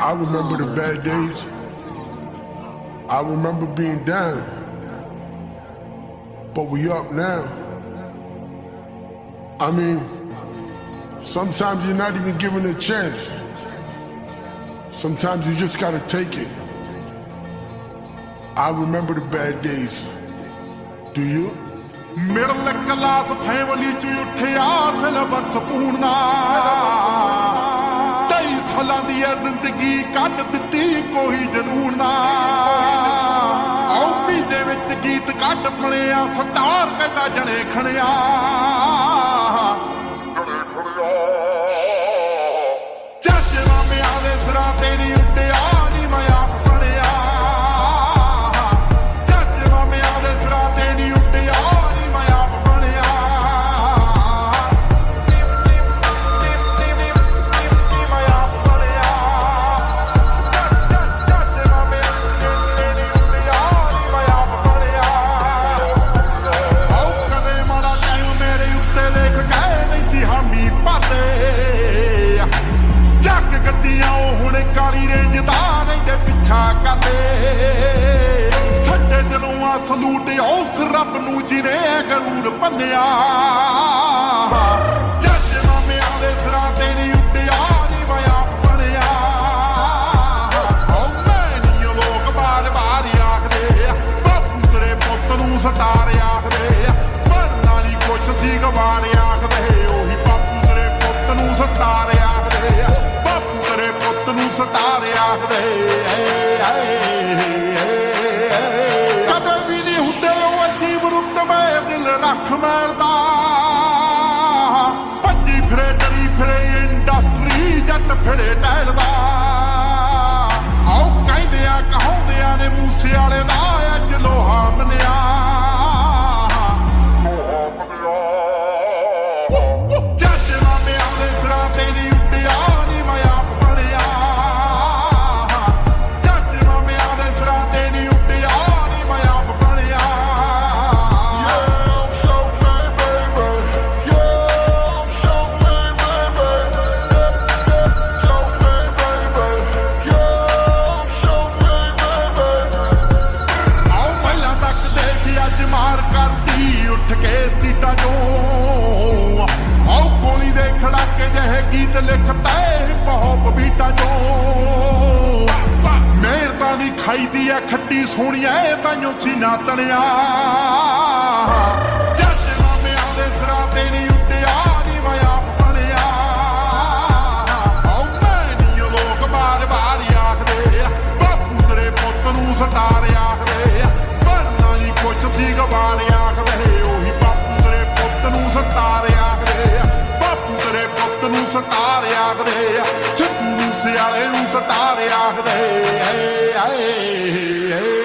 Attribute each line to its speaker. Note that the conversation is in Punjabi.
Speaker 1: I remember the bad days. I remember being down. But we up now. I mean, sometimes you're not even given a chance. Sometimes you just gotta take it. I remember the bad days. Do you?
Speaker 2: ਸਾਲਾਂ ਦੀ ਜ਼ਿੰਦਗੀ ਕੱਢ ਦਿੱਤੀ, ਕੋਈ ਜਨੂਨ ਨਾ। ਆਉ ਵਿੱਚ ਗੀਤ ਕੱਢ ਪਣਿਆ ਸਟਾਰ ਕਹਿੰਦਾ ਜਣੇ ਖੜਿਆ ਦਿਲੋਂ ਆ ਉਸ ਰੱਬ ਨੂੰ ਜਿਨੇ ਗਰੂਰ ਭੰਨਿਆ ਜੱਜ ਮਾਮਿਆਂ ਦੇ ਸਿਰਾਂ ਤੇ ਨਹੀਂ ਉੱਡਿਆ ਨਹੀਂ ਮੈਂ ਆਪ ਬਣਿਆ। ਉਹ ਨਹੀਂ ਲੋਕ ਬਾਰ ਬਾਰ ਆਖਦੇ ਬਾਪੂ ਤੇਰੇ ਪੁੱਤ ਨੂੰ ਸਟਾਰ ਆਖਦੇ ਮਰਨਾ ਨਹੀਂ ਕੁਛ ਸੀ, ਗਵਾਰ ਆਖਦੇ ਉਹੀ ਬਾਪੂ ਤੇਰੇ ਪੁੱਤ ਨੂੰ ਸਟਾਰ ਆਖਦੇ ਬਾਪੂ ਤੇਰੇ ਪੁੱਤ ਨੂੰ ਸਟਾਰ ਆਖਦੇ ਦਿਲ ਰੱਖ ਭੱਜੀ ਫਿਰੇ ਡਰੀ ਫਿਰੇ ਇੰਡਸਟਰੀ ਜੱਟ ਫਿਰੇ ਟਹਿਲਦਾ। ਅੱਜ ਕਰਦੀ, ਉੱਠ ਕੇ ਸੀਟਾਂ ਚੋਂ। ਆਓ ਗੋਲੀ ਦੇ ਖੜਾਕੇ ਜਿਹੇ ਗੀਤ ਲਿਖਦਾ ਬਹੁਤ ਬੀਟਾਂ ਚੋਂ। ਮਿਹਰਤਾਂ ਦੀ ਖਾਈਦੀ ਐ ਖੱਟੀ ਸੋਹਣੀਆਂ ਐ ਤਾਈਓ ਸੀਨਾ ਤਣਿਆ ਸਟਾਰ ਆਖਦੇ ਸਿੱਧੂ ਮੂਸੇਵਾਲੇ ਨੂੰ ਸਟਾਰ ਆਖਦੇ ਏ ਏ